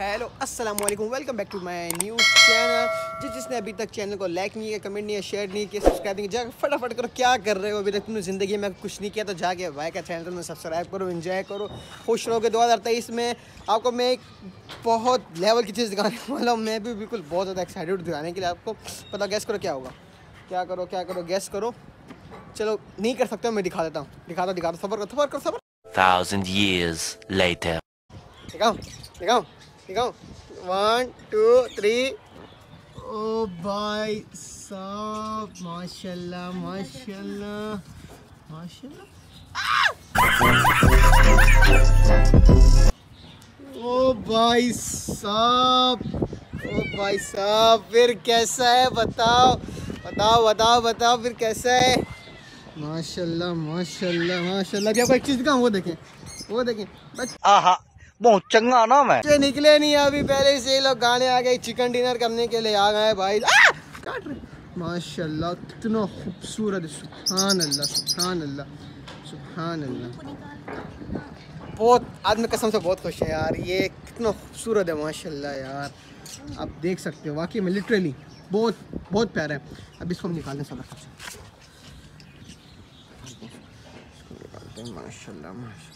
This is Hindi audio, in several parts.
हेलो अस्सलाम वालेकुम welcome back to my new channel जिस जिसने अभी तक चैनल को लाइक नहीं किया कमेंट नहीं किया शेयर नहीं किया सब्सक्राइब नहीं किया जाकर फटाफट करो क्या कर रहे हो अभी तक तुमने ज़िंदगी में? कुछ नहीं किया तो जाके भाई का चैनल में सब्सक्राइब करो इन्जॉय करो खुश रहोगे। दो हज़ार तेईस में आपको मैं एक बहुत लेवल की चीज़ दिखाने वाला हूँ। मैं भी बिल्कुल बहुत ज़्यादा एक्साइटेड दिखाने के लिए आपको। पता गैस करो क्या होगा। क्या करो क्या करो गैस करो। चलो नहीं कर सकते मैं दिखा देता हूँ। दिखाता दिखाता सबर करो सबर करो सबर Thousand years later. दिखाओ दिखाओ। दिखाओ वन टू थ्री ओ भाई साहब माशाल्लाह ओ भाई साहब ओ भाई साहब फिर कैसा है? बताओ। बताओ बताओ बताओ, फिर कैसा है? माशाल्लाह माशाल्लाह माशाल्लाह। क्या एक चीज़ दिखाऊँ, वो देखें। वो देखें। बच आहा। बहुत चंगा है बच्चे निकले नहीं अभी, पहले से लोग गाने आ गए, चिकन डिनर करने के लिए आ गए भाई। माशाल्लाह, कितना खूबसूरत सुभान अल्लाह सुभान अल्लाह सुभान अल्लाह बहुत, आज मैं कसम से बहुत खुश है यार, ये कितना खूबसूरत है, माशाल्लाह यार। आप देख सकते हो, वाकई में लिटरली बहुत बहुत प्यारा है। अब इसको हम निकालने सब माशाल्लाह माशा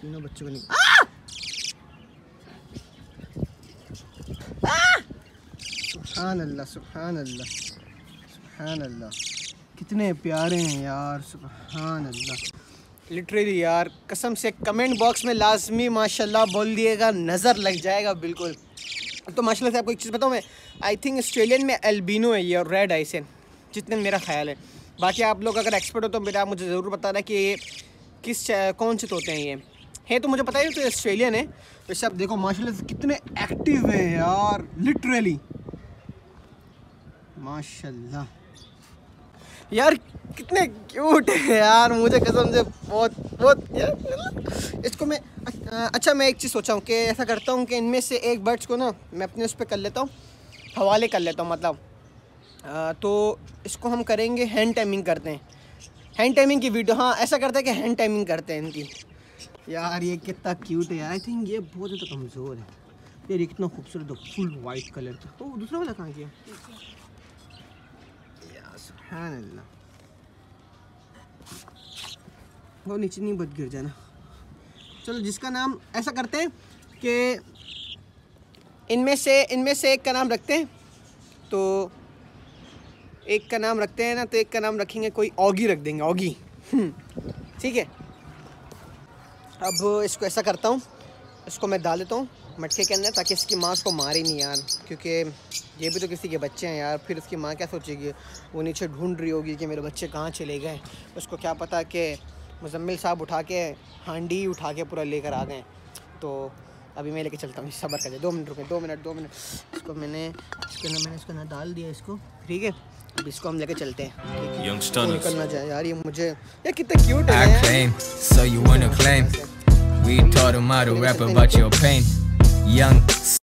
तीनों बच्चों को निकाल सुबहान अल्लाह सुबहान अल्लाह सुबहान अल्लाह कितने प्यारे हैं यार सुबहान अल्लाह लिटरेली यार, कसम से कमेंट बॉक्स में लाजमी, माशाल्लाह, बोल दिएगा, नज़र लग जाएगा बिल्कुल। तो माशाल्लाह से आपको एक चीज़ बताऊँ मैं आई थिंक ऑस्ट्रेलियन में एल्बिनो है ये और रेड आइसन जितने मेरा ख्याल है। बाकी आप लोग अगर एक्सपर्ट हो तो मेरा, मुझे ज़रूर बताना कि ये किस कौन से तोते हैं ये। है तो मुझे पता ही तो ऑस्ट्रेलियन है। वैसे आप देखो, माशाल्लाह से कितने एक्टिव है यार लिटरली माशाल्लाह। यार कितने क्यूट है यार मुझे कसम से बहुत बहुत यार इसको मैं अच्छा मैं एक चीज़ सोचा हूँ कि ऐसा करता हूँ कि इनमें से एक बर्ड्स को ना मैं अपने उस पर कर लेता हूँ हवाले कर लेता हूँ मतलब। आ, तो इसको हम करेंगे हैंड टाइमिंग करते हैं। हैंड टाइमिंग की वीडियो हाँ ऐसा करते हैं कि हैंड टाइमिंग करते हैं इनकी। यार ये कितना क्यूट है आई थिंक ये बहुत ज़्यादा कमज़ोर है। यार ये कितना खूबसूरत फुल वाइट कलर का। ओ दूसरा वाला कहाँ गया? सुभान अल्लाह वो नीचे नहीं बच गिर जाना। चलो, जिसका नाम ऐसा करते हैं कि इनमें से इनमें से एक का नाम रखते हैं। तो एक का नाम रखते हैं ना तो एक का नाम रखेंगे, कोई ऑगी रख देंगे ऑगी ठीक है। अब इसको ऐसा करता हूँ। इसको मैं डाल देता हूँ मटके के अंदर ताकि इसकी माँ उसको मारे नहीं यार क्योंकि ये भी तो किसी के बच्चे हैं यार। फिर उसकी माँ क्या सोचेगी? वो नीचे ढूंढ रही होगी कि मेरे बच्चे कहाँ चले गए। उसको क्या पता कि मुजम्मिल साहब उठा के हांडी उठा के पूरा लेकर आ गए। तो अभी मैं लेके चलता हूँ सबर कर दो। मिनट रुके दो मिनट दो मिनट। इसको मैंने इसके अंदर मैंने इसको ना डाल दिया इसको। ठीक है? अब इसको हम लेके चलते हैं। Stunners. निकलना चाहिए यार ये मुझे यार कितना क्यूट है We taught him how to rap about your pain. Young